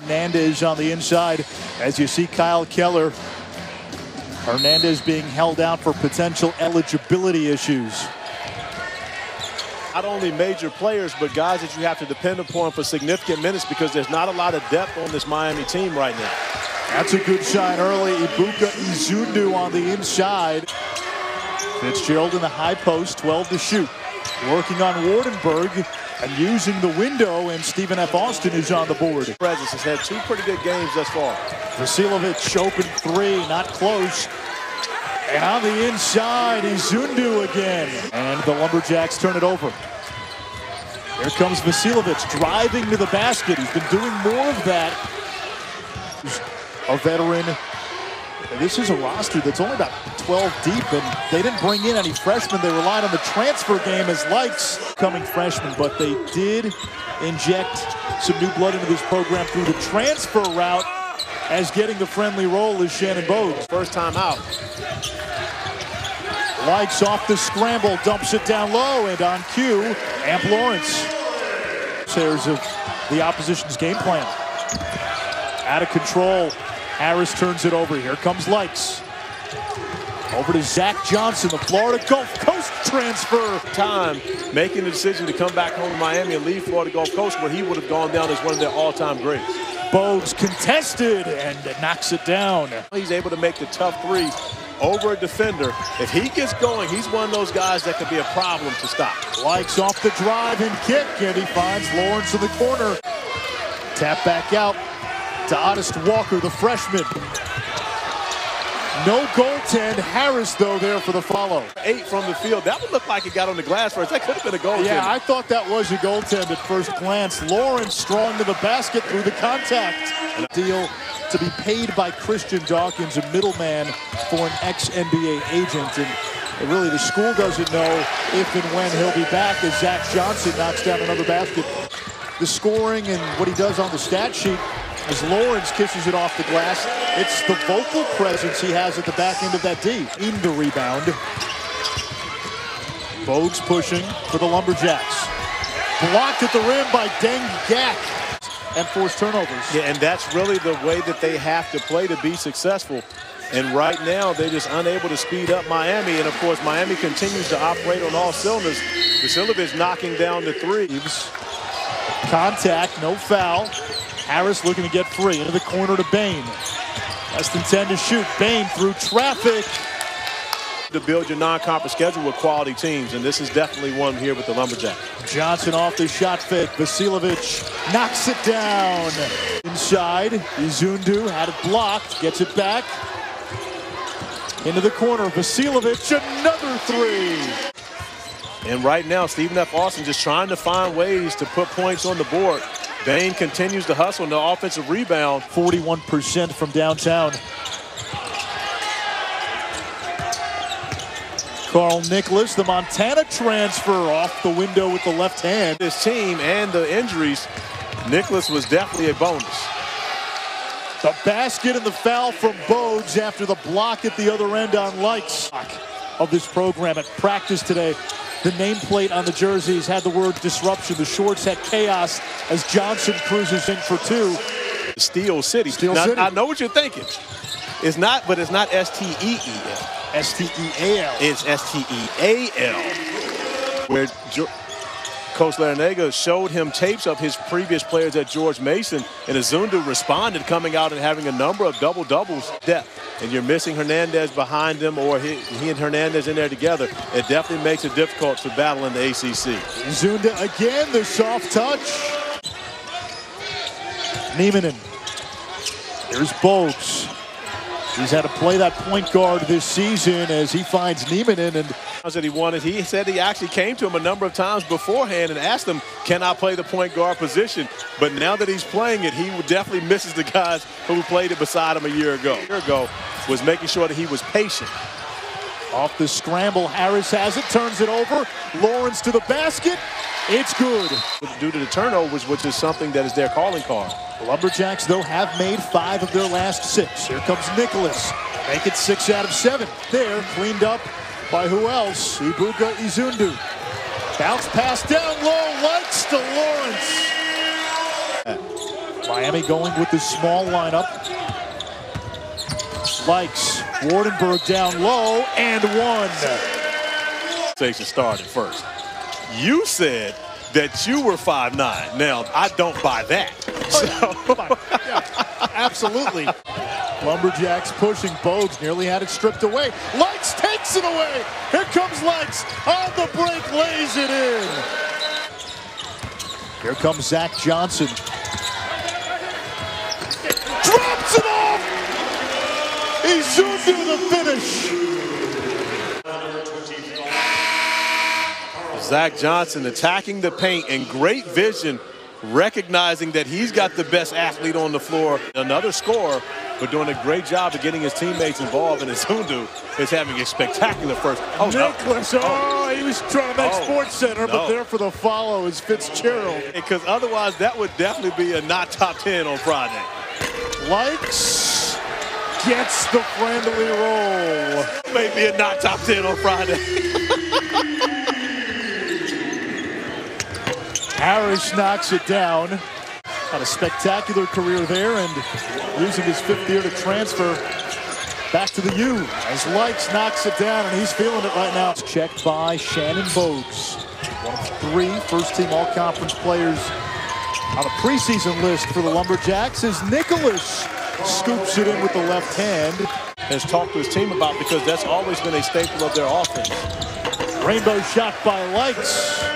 Hernandez on the inside as you see Kyle Keller. Hernandez being held out for potential eligibility issues. Not only major players, but guys that you have to depend upon for significant minutes because there's not a lot of depth on this Miami team right now. That's a good shine early. Ebuka Izundu on the inside. Fitzgerald in the high post, 12 to shoot. Working on Waardenburg and using the window, and Stephen F. Austin is on the board. Presence has had two pretty good games thus far. Vasiljevic open three, not close. And on the inside, Izundu again. And the Lumberjacks turn it over. Here comes Vasiljevic driving to the basket. He's been doing more of that. He's a veteran. This is a roster that's only about 12 deep, and they didn't bring in any freshmen. They relied on the transfer game as likes coming freshmen, but they did inject some new blood into this program through the transfer route as getting the friendly role is Shannon Bogues. First time out. Lykes off the scramble, dumps it down low, and on cue, Amp Lawrence. Shares of the opposition's game plan. Out of control. Harris turns it over. Here comes Lykes. Over to Zach Johnson, the Florida Gulf Coast transfer. Time making the decision to come back home to Miami and leave Florida Gulf Coast where he would have gone down as one of their all-time greats. Bogues contested and knocks it down. He's able to make the tough three over a defender. If he gets going, he's one of those guys that could be a problem to stop. Lykes off the drive and kick, and he finds Lawrence in the corner. Tap back out to Otis Walker, the freshman. No goaltend. Harris, though, there for the follow. Eight from the field. That would look like it got on the glass first. That could have been a goal. Yeah, I thought that was a goaltend at first glance. Lawrence strong to the basket through the contact. Deal to be paid by Christian Dawkins, a middleman for an ex-NBA agent. And really, the school doesn't know if and when he'll be back as Zach Johnson knocks down another basket. The scoring and what he does on the stat sheet as Lawrence kisses it off the glass. It's the vocal presence he has at the back end of that D. In the rebound. Bogues pushing for the Lumberjacks. Blocked at the rim by Deng Gak and forced turnovers. Yeah, and that's really the way that they have to play to be successful. And right now, they're just unable to speed up Miami. And, of course, Miami continues to operate on all cylinders. Vasiljevic knocking down the threes. Contact, no foul. Harris looking to get free. Into the corner to Bain. Less than 10 to shoot. Bain through traffic. To build your non-conference schedule with quality teams, and this is definitely one here with the Lumberjacks. Johnson off the shot fake. Vasiljevic knocks it down. Inside, Izundu had it blocked. Gets it back. Into the corner. Vasiljevic, another three. And right now, Stephen F. Austin just trying to find ways to put points on the board. Bain continues to hustle in the offensive rebound. 41% from downtown. Carl Nicholas, the Montana transfer off the window with the left hand. This team and the injuries, Nicholas was definitely a bonus. The basket and the foul from Bodes after the block at the other end on Lykes of this program at practice today. The nameplate on the jerseys had the word disruption. The shorts had chaos as Johnson cruises in for two. Steel City. Steel now, City. I know what you're thinking. It's not, but it's not S-T-E-E-L. S-T-E-A-L. It's S-T-E-A-L. Where jo Coach Larranaga showed him tapes of his previous players at George Mason, and Izundu responded, coming out and having a number of double-doubles depth. And you're missing Hernandez behind him, or he, he and Hernandez in there together. It definitely makes it difficult to battle in the ACC. Zunda again, the soft touch. Niemanen. Here's Bogues. He's had to play that point guard this season as he finds Niemanen and that he wanted. He said he actually came to him a number of times beforehand and asked him, can I play the point guard position? But now that he's playing it, he definitely misses the guys who played it beside him a year ago. A year ago was making sure that he was patient. Off the scramble, Harris has it, turns it over. Lawrence to the basket. It's good. Due to the turnovers, which is something that is their calling card. The Lumberjacks, though, have made five of their last six. Here comes Nicholas. Make it six out of seven. There, cleaned up by who else? Ebuka Izundu. Bounce pass down low, Lykes to Lawrence. Miami going with the small lineup. Lykes Waardenburg down low and one. Station started first. You said that you were 5'9". Now, I don't buy that. Oh, so. yeah, absolutely. Lumberjacks pushing Bogues, nearly had it stripped away. Lykes takes it away. Here comes Lykes on the break, lays it in. Here comes Zach Johnson. Drops it off. He zoomed in the finish. Zach Johnson attacking the paint and great vision, recognizing that he's got the best athlete on the floor. Another scorer, but doing a great job of getting his teammates involved. And Izundu is having a spectacular first. Oh, Nicholas, no. oh, he was trying to make oh, Sports Center, no. but there for the follow is Fitzgerald. Because otherwise, that would definitely be a not top 10 on Friday. Lykes gets the friendly roll. Maybe a not top 10 on Friday. Harris knocks it down. Had a spectacular career there and using his fifth year to transfer back to the U. As Lykes knocks it down and he's feeling it right now. It's checked by Shannon Bogues. One of three first-team all-conference players on a preseason list for the Lumberjacks as Nicholas scoops it in with the left hand. Has talked to his team about because that's always been a staple of their offense. Rainbow shot by Lykes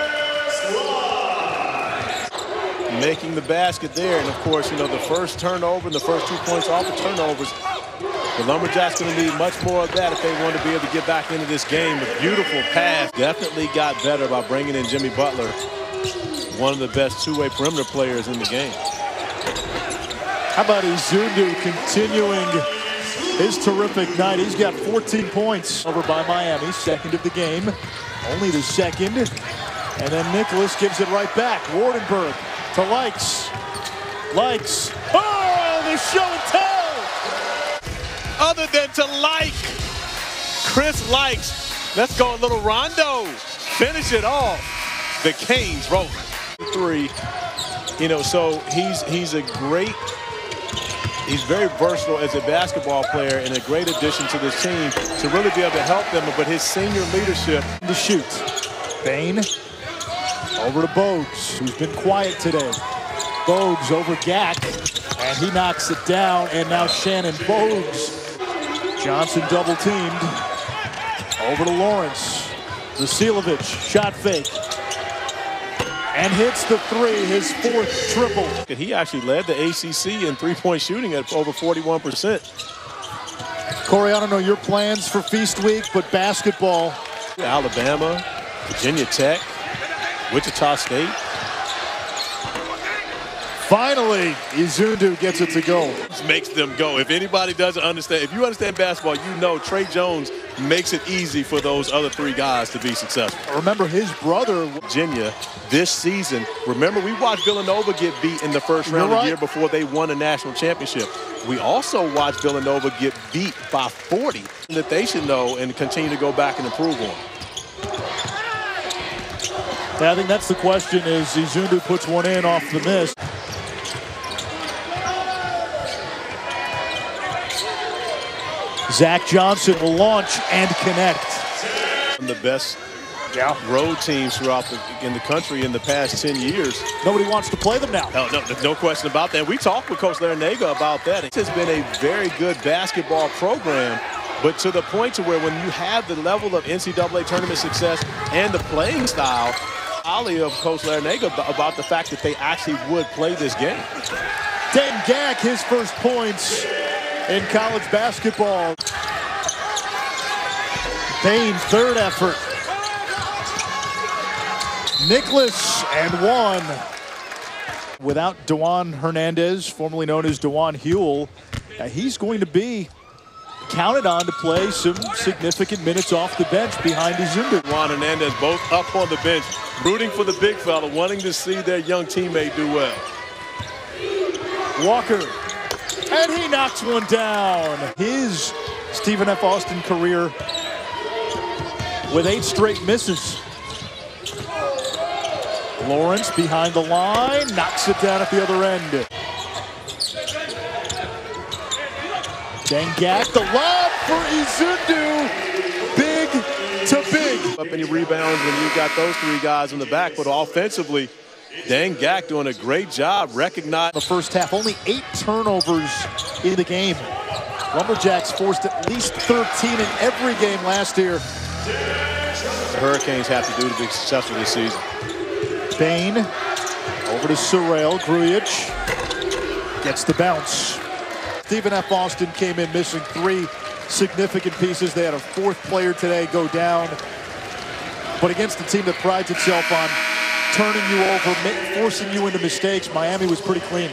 making the basket there. And of course, you know, the first turnover and the first two points off the turnovers. The Lumberjacks going to need much more of that if they want to be able to get back into this game. A beautiful pass. Definitely got better by bringing in Jimmy Butler, one of the best two-way perimeter players in the game. How about Izundu continuing his terrific night? He's got 14 points over by Miami, second of the game. Only the second. And then Nicholas gives it right back. Waardenburg to Lykes. Lykes. Oh, the show and tell! Other than to like, Chris Lykes. Let's go a little rondo. Finish it off. The Canes rolling. Three. You know, so he's he's a great he's very versatile as a basketball player and a great addition to this team to really be able to help them. But his senior leadership to shoot. Bain over to Bogues, who's been quiet today. Bogues over Gak, and he knocks it down, and now Shannon Bogues. Johnson double teamed. Over to Lawrence. Vasiljevic, shot fake. And hits the three, his fourth triple. He actually led the ACC in three-point shooting at over 41%. Corey, I don't know your plans for Feast Week, but basketball. Alabama, Virginia Tech, Wichita State. Finally, Izundu gets it to go. Makes them go. If anybody doesn't understand, if you understand basketball, you know Tre Jones makes it easy for those other three guys to be successful. Remember his brother, Virginia, this season. Remember, we watched Villanova get beat in the first round right. the year before they won a national championship. We also watched Villanova get beat by 40 that they should know and continue to go back and improve on. Yeah, I think that's the question is Izundu puts one in off the miss. Zach Johnson will launch and connect. The best yeah. road teams throughout the, in the country in the past 10 years. Nobody wants to play them now. No, no, no question about that. We talked with Coach Larrañaga about that. It has been a very good basketball program, but to the point to where when you have the level of NCAA tournament success and the playing style, Ali of Coach Larrañaga about the fact that they actually would play this game. Deng Gak, his first points in college basketball. Payne, third effort. Nicholas and one. Without Dewan Hernandez, formerly known as Dewan Huell, uh, he's going to be counted on to play some significant minutes off the bench behind Izundu. Juan Hernandez both up on the bench, rooting for the big fella, wanting to see their young teammate do well. Walker, and he knocks one down. His Stephen F. Austin career with eight straight misses. Lawrence behind the line, knocks it down at the other end. Deng Gak, the lob for Izundu. Big to big. Up any rebounds when you got those three guys in the back, but offensively, Deng Gak doing a great job recognizing the first half. Only eight turnovers in the game. Lumberjacks forced at least 13 in every game last year. The Hurricanes have to do to be successful this season. Bain over to Sorrell. Grujic gets the bounce. Stephen F. Austin came in missing three significant pieces. They had a fourth player today go down. But against a team that prides itself on turning you over, forcing you into mistakes, Miami was pretty clean.